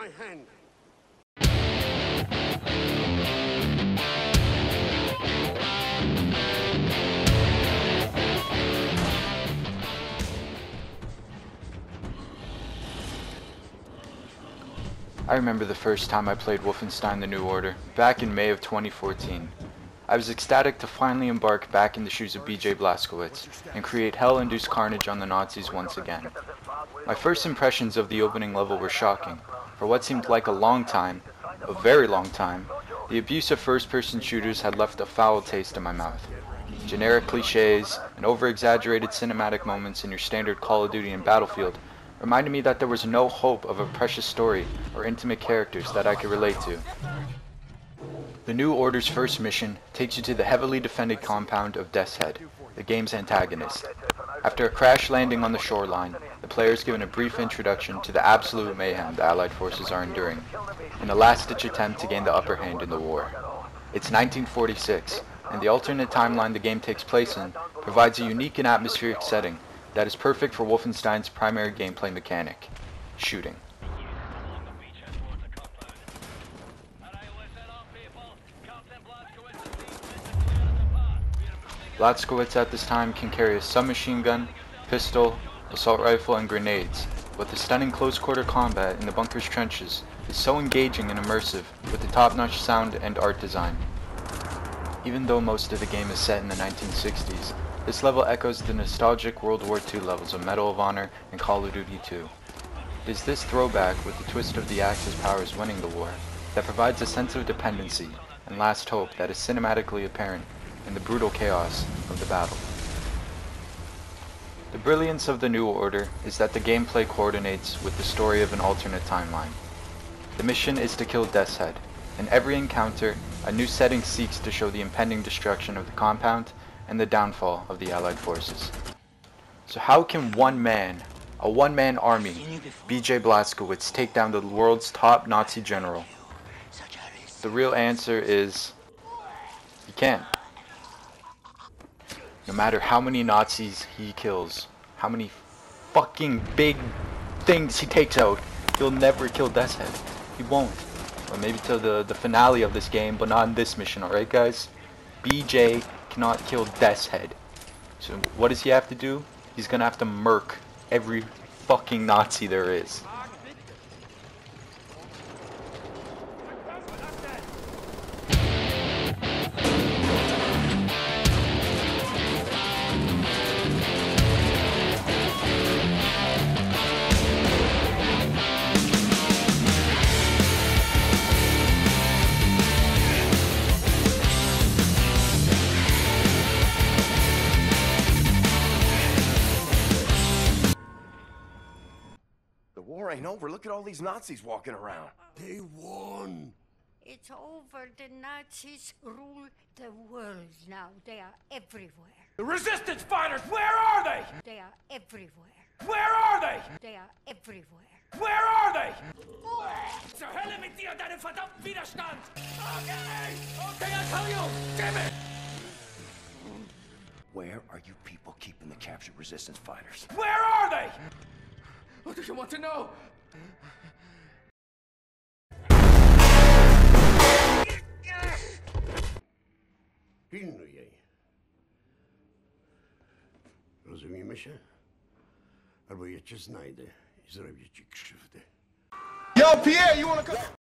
my hand. I remember the first time I played Wolfenstein The New Order, back in May of 2014. I was ecstatic to finally embark back in the shoes of BJ Blazkowicz and create hell-induced carnage on the Nazis once again. My first impressions of the opening level were shocking. For what seemed like a long time, a very long time, the abuse of first-person shooters had left a foul taste in my mouth. Generic cliches and over-exaggerated cinematic moments in your standard Call of Duty and Battlefield reminded me that there was no hope of a precious story or intimate characters that I could relate to. The New Order's first mission takes you to the heavily defended compound of Death's Head, the game's antagonist. After a crash landing on the shoreline, the player is given a brief introduction to the absolute mayhem the Allied forces are enduring, in a last-ditch attempt to gain the upper hand in the war. It's 1946, and the alternate timeline the game takes place in provides a unique and atmospheric setting that is perfect for Wolfenstein's primary gameplay mechanic, shooting. Blazkowicz at this time can carry a submachine gun, pistol, assault rifle, and grenades, but the stunning close-quarter combat in the bunker's trenches is so engaging and immersive with the top-notch sound and art design. Even though most of the game is set in the 1960s, this level echoes the nostalgic World War II levels of Medal of Honor and Call of Duty 2. It is this throwback with the twist of the Axis powers winning the war that provides a sense of dependency and last hope that is cinematically apparent in the brutal chaos of the battle. The brilliance of the New Order is that the gameplay coordinates with the story of an alternate timeline. The mission is to kill Death's Head. In every encounter, a new setting seeks to show the impending destruction of the compound and the downfall of the Allied forces. So how can one man, a one-man army, BJ Blazkowicz, take down the world's top Nazi general? The real answer is, he can't. No matter how many Nazis he kills, how many fucking big things he takes out, he'll never kill Death's Head. He won't. Or maybe till the, the finale of this game, but not in this mission, alright guys? BJ cannot kill Death's Head. So what does he have to do? He's gonna have to murk every fucking Nazi there is. Ain't over. Look at all these Nazis walking around. They won. It's over. The Nazis rule the world now. They are everywhere. The resistance fighters, where are they? They are everywhere. Where are they? They are everywhere. Where are they? Zur Hölle mit dir und deinem verdammten Widerstand! Okay! Okay, I tell you! Damn it! Where are you people keeping the captured resistance fighters? Where are they? What do you want to know? Pilnuj jej. Rozumiemy się? Albo ja cię znajdę i zrobię ci krzywdę. Yo, Pierre, you wanna come?